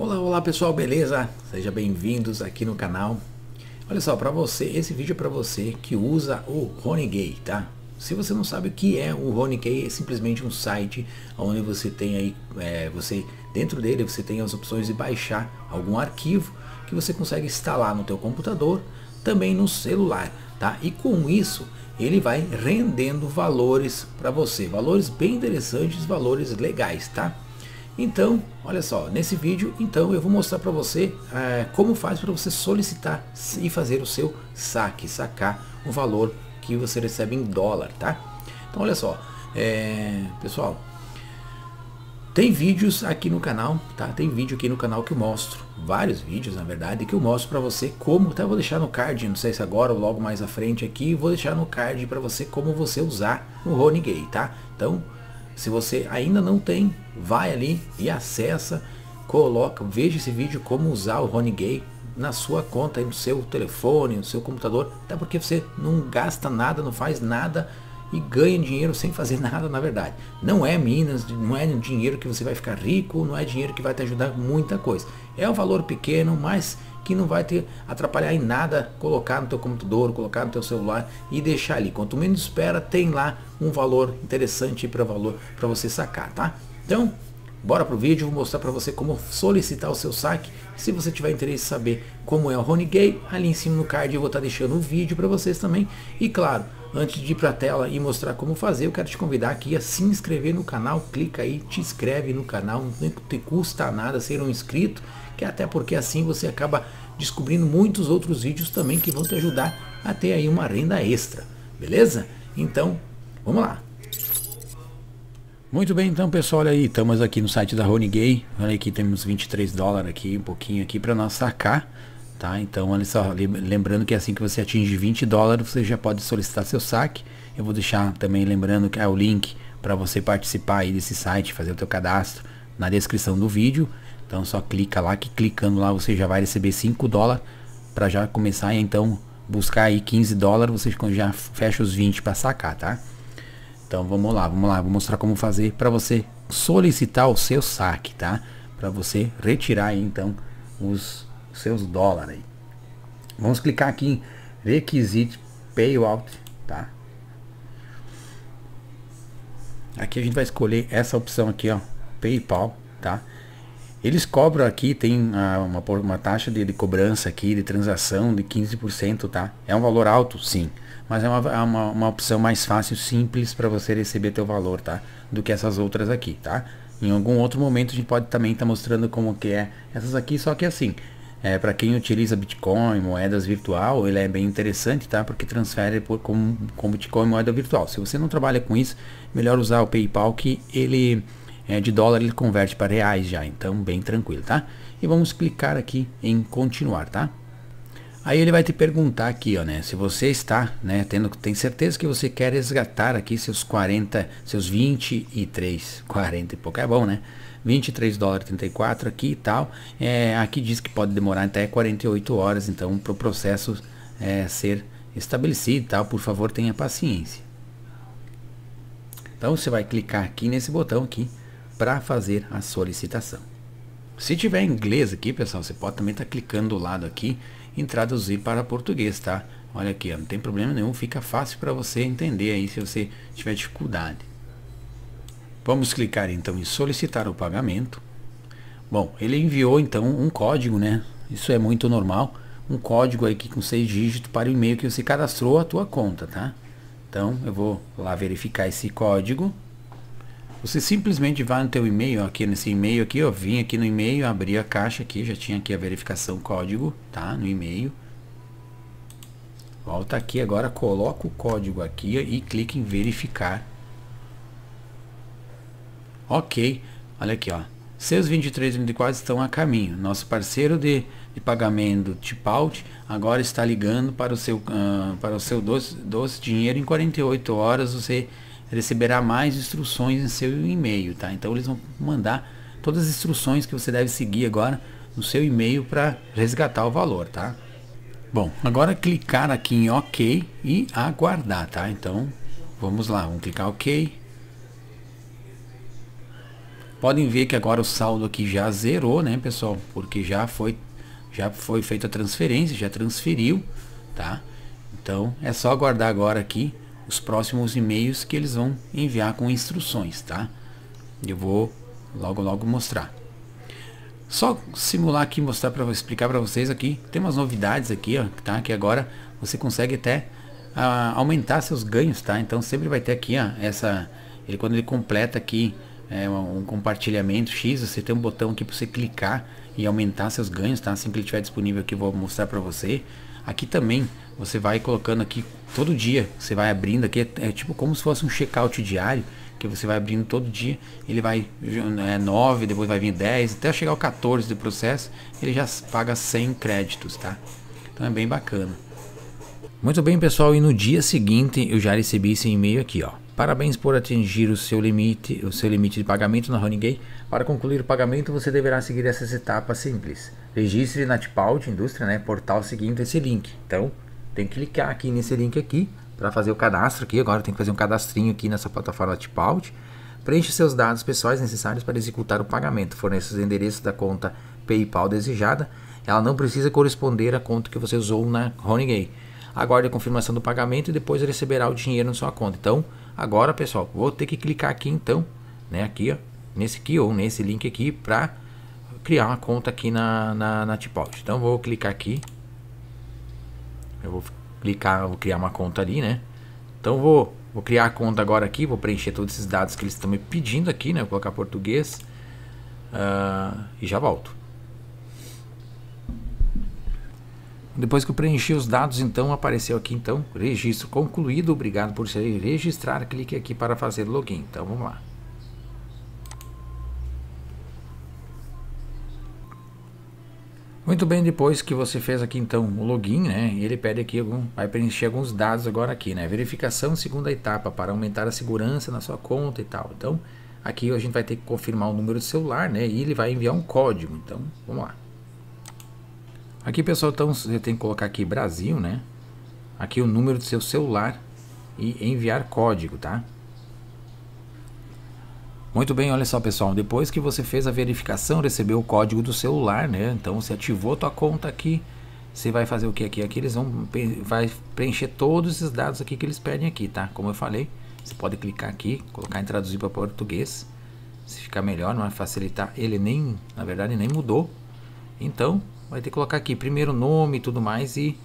Olá, olá pessoal, beleza? Sejam bem-vindos aqui no canal. Olha só, para você, esse vídeo é para você que usa o Honeygay, tá? Se você não sabe o que é o Honeygay, é simplesmente um site onde você tem aí, é, você dentro dele você tem as opções de baixar algum arquivo que você consegue instalar no teu computador, também no celular, tá? E com isso ele vai rendendo valores para você, valores bem interessantes, valores legais, tá? Então, olha só, nesse vídeo, então eu vou mostrar para você é, como faz para você solicitar e fazer o seu saque, sacar o valor que você recebe em dólar, tá? Então, olha só, é, pessoal, tem vídeos aqui no canal, tá? Tem vídeo aqui no canal que eu mostro, vários vídeos na verdade, que eu mostro para você como, tá? Eu vou deixar no card, não sei se agora ou logo mais à frente aqui, vou deixar no card para você como você usar o Rony Gay, tá? Então, se você ainda não tem, vai ali e acessa, coloca, veja esse vídeo como usar o Gay na sua conta, no seu telefone, no seu computador, até porque você não gasta nada, não faz nada e ganha dinheiro sem fazer nada na verdade. Não é Minas, não é dinheiro que você vai ficar rico, não é dinheiro que vai te ajudar muita coisa. É um valor pequeno, mas que não vai te atrapalhar em nada colocar no teu computador, colocar no teu celular e deixar ali. Quanto menos espera, tem lá um valor interessante para valor para você sacar, tá? Então, bora pro vídeo, vou mostrar para você como solicitar o seu saque. Se você tiver interesse em saber como é o Gay, ali em cima no card eu vou estar tá deixando o vídeo para vocês também. E claro, antes de ir para a tela e mostrar como fazer, eu quero te convidar aqui a se inscrever no canal, clica aí, te inscreve no canal, não te custa nada ser um inscrito que até porque assim você acaba descobrindo muitos outros vídeos também que vão te ajudar a ter aí uma renda extra, beleza? Então, vamos lá. Muito bem, então pessoal, olha aí, estamos aqui no site da Gay, olha aqui, temos 23 dólares aqui, um pouquinho aqui para nós sacar, tá? Então, olha só, lembrando que assim que você atinge 20 dólares, você já pode solicitar seu saque, eu vou deixar também lembrando que é o link para você participar aí desse site, fazer o teu cadastro na descrição do vídeo, então só clica lá que clicando lá você já vai receber 5 dólares para já começar então buscar aí 15 dólares, você já fecha os 20 para sacar, tá? Então vamos lá, vamos lá, vou mostrar como fazer para você solicitar o seu saque, tá? Para você retirar aí, então os seus dólares. Vamos clicar aqui em Requisite Payout, tá? Aqui a gente vai escolher essa opção aqui, ó, PayPal, tá? Eles cobram aqui, tem ah, uma, uma taxa de, de, cobrança aqui, de transação de 15%, tá? É um valor alto, sim. Mas é uma, é uma, uma opção mais fácil, simples para você receber teu valor, tá? Do que essas outras aqui, tá? Em algum outro momento a gente pode também estar tá mostrando como que é essas aqui, só que assim, é, para quem utiliza Bitcoin, moedas virtual, ele é bem interessante, tá? Porque transfere por, com, com Bitcoin moeda virtual. Se você não trabalha com isso, melhor usar o PayPal que ele é, de dólar ele converte para reais já, então bem tranquilo, tá? E vamos clicar aqui em continuar, tá? Aí ele vai te perguntar aqui, ó, né, se você está, né, tendo tem certeza que você quer resgatar aqui seus 40, seus 23, 40 e pouco, é bom, né? 23 dólares 34 aqui e tal. É, aqui diz que pode demorar até 48 horas, então para o processo é, ser estabelecido e tal, por favor, tenha paciência. Então você vai clicar aqui nesse botão aqui para fazer a solicitação. Se tiver inglês aqui, pessoal, você pode também estar tá clicando do lado aqui em traduzir para português, tá? Olha aqui, não tem problema nenhum, fica fácil para você entender aí se você tiver dificuldade. Vamos clicar então em solicitar o pagamento. Bom, ele enviou então um código, né? Isso é muito normal. Um código aqui com seis dígitos para o e-mail que você cadastrou a tua conta, tá? Então eu vou lá verificar esse código. Você simplesmente vai no teu e-mail, aqui nesse e-mail aqui, ó, vim aqui no e-mail, abri a caixa aqui, já tinha aqui a verificação código, tá? No e-mail. Volta aqui agora, coloca o código aqui e clica em verificar. Ok, olha aqui, ó. Seus 23,24 estão a caminho. Nosso parceiro de, de pagamento Tipout agora está ligando para o seu, uh, para o seu doce, doce dinheiro em 48 horas. Você receberá mais instruções em seu e-mail, tá? Então eles vão mandar todas as instruções que você deve seguir agora no seu e-mail para resgatar o valor, tá? Bom, agora clicar aqui em OK e aguardar, tá? Então, vamos lá, vamos clicar OK. Podem ver que agora o saldo aqui já zerou, né, pessoal? Porque já foi já foi feita a transferência, já transferiu, tá? Então é só aguardar agora aqui os próximos e-mails que eles vão enviar com instruções, tá? Eu vou logo logo mostrar. Só simular aqui, mostrar para explicar para vocês aqui. Tem umas novidades aqui, ó, tá? Que agora você consegue até uh, aumentar seus ganhos, tá? Então sempre vai ter aqui, ó, essa ele quando ele completa aqui é, um compartilhamento X, você tem um botão aqui para você clicar e aumentar seus ganhos, tá? Assim que ele estiver disponível aqui, eu vou mostrar para você. Aqui também você vai colocando aqui todo dia, você vai abrindo aqui, é, é tipo como se fosse um checkout diário que você vai abrindo todo dia, ele vai é, 9, depois vai vir 10, até chegar ao 14 do processo, ele já paga 100 créditos, tá? Então é bem bacana. Muito bem, pessoal, e no dia seguinte eu já recebi esse e-mail aqui, ó. Parabéns por atingir o seu limite, o seu limite de pagamento na Honeygate. Para concluir o pagamento, você deverá seguir essas etapas simples. Registre na Tipalt Indústria, né, portal seguindo esse link. Então, tem que clicar aqui nesse link aqui para fazer o cadastro aqui. Agora tem que fazer um cadastrinho aqui nessa plataforma Tipaut. Preencha seus dados pessoais necessários para executar o pagamento. Forneça os endereços da conta PayPal desejada. Ela não precisa corresponder à conta que você usou na Honeygate. Aguarde a confirmação do pagamento e depois receberá o dinheiro na sua conta. Então, agora, pessoal, vou ter que clicar aqui então, né, aqui, ó, nesse aqui ou nesse link aqui para criar uma conta aqui na, na, na. Então, vou clicar aqui. Eu vou clicar, vou criar uma conta ali, né? Então vou, vou criar a conta agora aqui, vou preencher todos esses dados que eles estão me pedindo aqui, né? Vou colocar português uh, e já volto. Depois que eu preenchi os dados, então apareceu aqui então registro concluído. Obrigado por se registrar. Clique aqui para fazer login. Então vamos lá. Muito bem, depois que você fez aqui então o login, né? Ele pede aqui algum, vai preencher alguns dados agora aqui, né? Verificação segunda etapa para aumentar a segurança na sua conta e tal. Então, aqui a gente vai ter que confirmar o número de celular, né? E ele vai enviar um código. Então, vamos lá. Aqui, pessoal, então você tem que colocar aqui Brasil, né? Aqui o número do seu celular e enviar código, tá? Muito bem, olha só pessoal, depois que você fez a verificação, recebeu o código do celular, né? Então você ativou tua conta aqui, você vai fazer o que aqui? Aqui eles vão vai preencher todos esses dados aqui que eles pedem aqui, tá? Como eu falei, você pode clicar aqui, colocar em traduzir para português, se ficar melhor, não vai facilitar. Ele nem, na verdade, nem mudou. Então, vai ter que colocar aqui primeiro nome e tudo mais e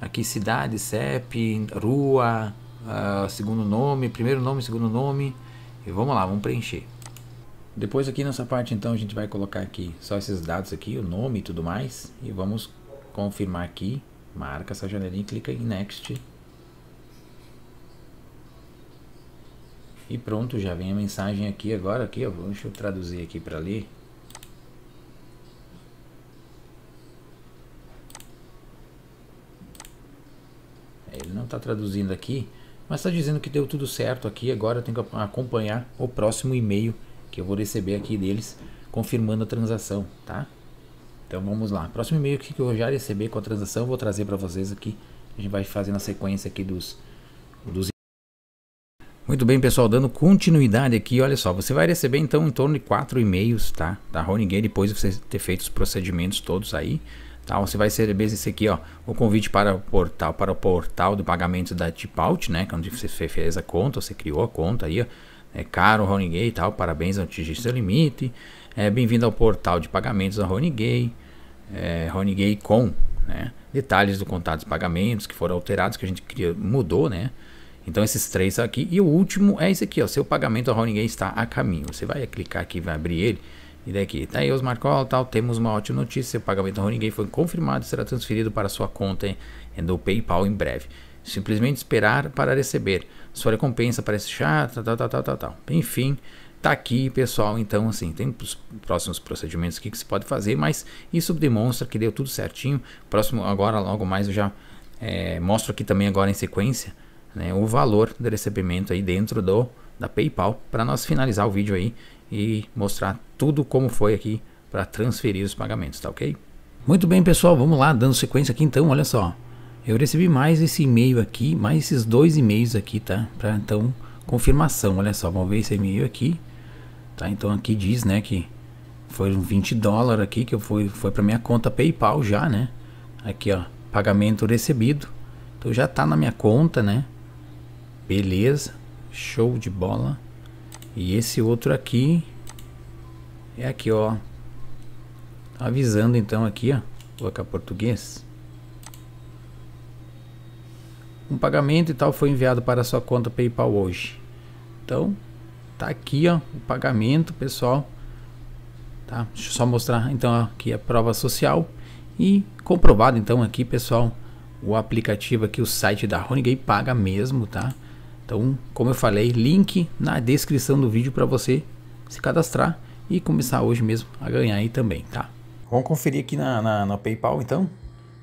aqui cidade, CEP, rua, uh, segundo nome, primeiro nome, segundo nome e vamos lá, vamos preencher. Depois aqui nessa parte então a gente vai colocar aqui só esses dados aqui, o nome e tudo mais. E vamos confirmar aqui, marca essa janelinha e clica em Next. E pronto, já vem a mensagem aqui agora, aqui, ó, deixa eu traduzir aqui para ler. Ele não está traduzindo aqui, mas está dizendo que deu tudo certo aqui. Agora eu tenho que acompanhar o próximo e-mail que eu vou receber aqui deles confirmando a transação, tá? Então vamos lá. Próximo e-mail que eu já receber com a transação, eu vou trazer para vocês aqui. A gente vai fazer na sequência aqui dos, dos muito bem, pessoal, dando continuidade aqui, olha só, você vai receber então em torno de quatro e-mails, tá? Da Honeygate, depois de você ter feito os procedimentos todos aí. Tá? Você vai receber esse aqui, ó, o convite para o portal, para o portal de pagamentos da Tipout, né? Quando você fez a conta, você criou a conta aí, ó. É caro Gay e tal, parabéns ao Tigista Limite. É, Bem-vindo ao portal de pagamentos da Gay, é, Gay com, né? Detalhes do contato de pagamentos que foram alterados, que a gente queria, mudou, né? Então esses três aqui. E o último é esse aqui, ó. Seu pagamento da Gay está a caminho. Você vai clicar aqui, vai abrir ele. E daqui, tá aí Osmar tal, temos uma ótima notícia, o pagamento da ninguém foi confirmado e será transferido para sua conta do PayPal em breve. Simplesmente esperar para receber. Sua recompensa parece chata, tal, tal, tal, tal, tal. Enfim, tá aqui, pessoal. Então, assim, tem os próximos procedimentos aqui que se pode fazer, mas isso demonstra que deu tudo certinho. Próximo, agora, logo mais, eu já é, mostro aqui também agora em sequência né, o valor do recebimento aí dentro do da PayPal para nós finalizar o vídeo aí e mostrar tudo como foi aqui para transferir os pagamentos, tá ok? Muito bem, pessoal, vamos lá, dando sequência aqui então, olha só. Eu recebi mais esse e-mail aqui, mais esses dois e-mails aqui, tá? Para então confirmação, olha só, vamos ver esse e-mail aqui. Tá? Então aqui diz, né, que foram 20 dólares aqui que eu fui foi para minha conta PayPal já, né? Aqui, ó, pagamento recebido. Então já tá na minha conta, né? Beleza. Show de bola. E esse outro aqui é aqui, ó. Avisando então aqui, ó. Vou colocar português. Um pagamento e tal foi enviado para sua conta PayPal hoje. Então, tá aqui, ó, o pagamento, pessoal. Tá? Deixa eu só mostrar então aqui a prova social e comprovado então aqui, pessoal, o aplicativo aqui, o site da Honigay paga mesmo, tá? Então, como eu falei, link na descrição do vídeo para você se cadastrar e começar hoje mesmo a ganhar aí também, tá? Vamos conferir aqui na, na, na PayPal então.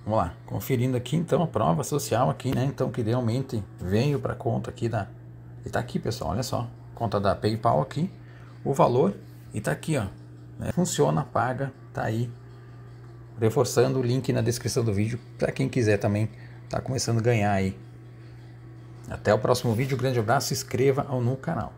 Vamos lá, conferindo aqui então a prova social aqui, né? Então que realmente veio para conta aqui da... E tá aqui pessoal, olha só, conta da PayPal aqui, o valor e tá aqui ó, né? funciona, paga, tá aí. Reforçando o link na descrição do vídeo para quem quiser também tá começando a ganhar aí. Até o próximo vídeo, grande abraço, se inscreva no canal.